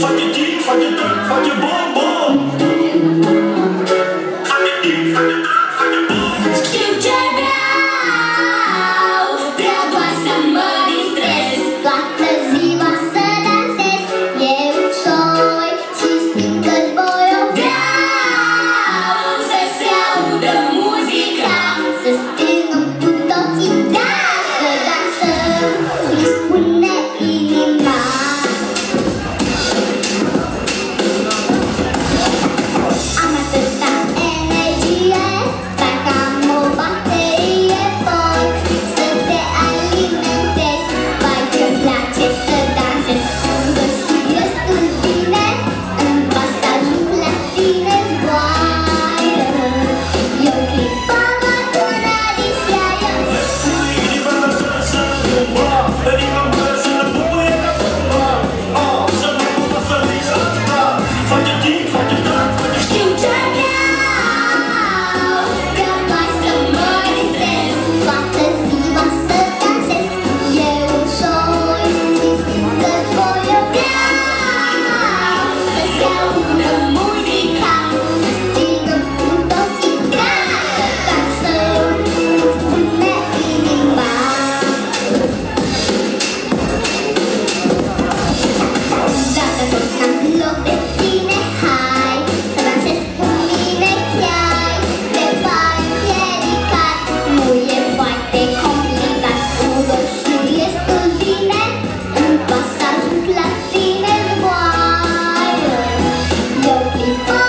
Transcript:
Fuck your dick, fuck your dick, fuck your bones. Cute, Jack. If